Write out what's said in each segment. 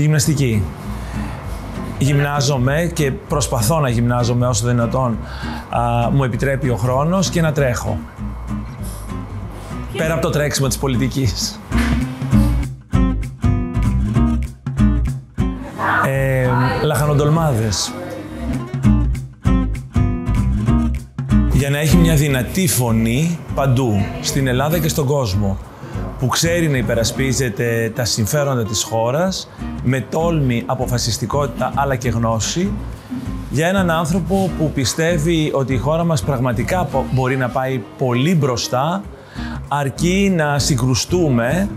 Γυμναστική. Γυμνάζομαι και προσπαθώ να γυμνάζομαι όσο δυνατόν α, μου επιτρέπει ο χρόνος και να τρέχω. Πέρα από το τρέξιμο της πολιτικής. Ε, λαχανοντολμάδες. Για να έχει μια δυνατή φωνή παντού, στην Ελλάδα και στον κόσμο, που ξέρει να υπερασπίζεται τα συμφέροντα της χώρας, με τόλμη, αποφασιστικότητα αλλά και γνώση, για έναν άνθρωπο που πιστεύει ότι η χώρα μας πραγματικά μπορεί να πάει πολύ μπροστά, αρκεί να συγκρουστούμε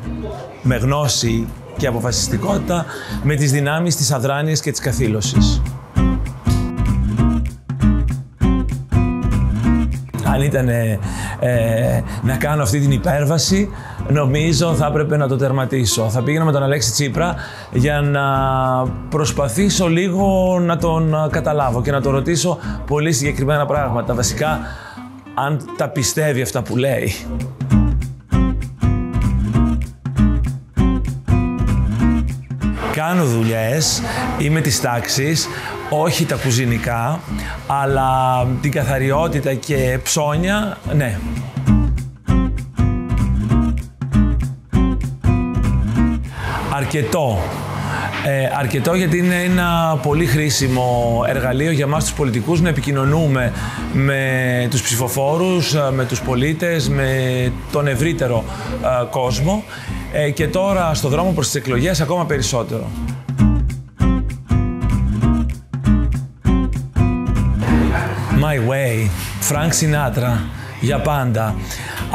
με γνώση και αποφασιστικότητα με τις δυνάμεις της αδράνειας και της καθήλωσης. Αν ήταν ε, να κάνω αυτή την υπέρβαση, νομίζω θα έπρεπε να το τερματίσω. Θα πήγαινα με τον Αλέξη Τσίπρα για να προσπαθήσω λίγο να τον καταλάβω και να τον ρωτήσω πολύ συγκεκριμένα πράγματα. Βασικά, αν τα πιστεύει αυτά που λέει. Κάνω δουλειές, είμαι της τάξης, όχι τα κουζινικά, αλλά την καθαριότητα και ψώνια, ναι. Αρκετό. Ε, αρκετό γιατί είναι ένα πολύ χρήσιμο εργαλείο για μας τους πολιτικούς να επικοινωνούμε με τους ψηφοφόρους, με τους πολίτες, με τον ευρύτερο ε, κόσμο ε, και τώρα στο δρόμο προς τις εκλογές ακόμα περισσότερο. My way, Frank Sinatra, για πάντα.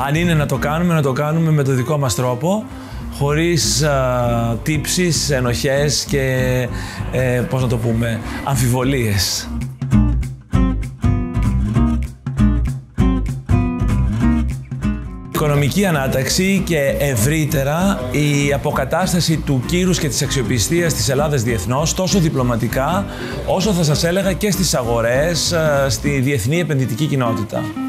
Αν είναι να το κάνουμε, να το κάνουμε με το δικό μας τρόπο, χωρίς α, τύψεις, ενοχές και, ε, πώς να το πούμε, αμφιβολίες. οικονομική ανάταξη και ευρύτερα η αποκατάσταση του κύρους και της αξιοπιστίας της Ελλάδας διεθνώς τόσο διπλωματικά όσο θα σας έλεγα και στις αγορές, στη διεθνή επενδυτική κοινότητα.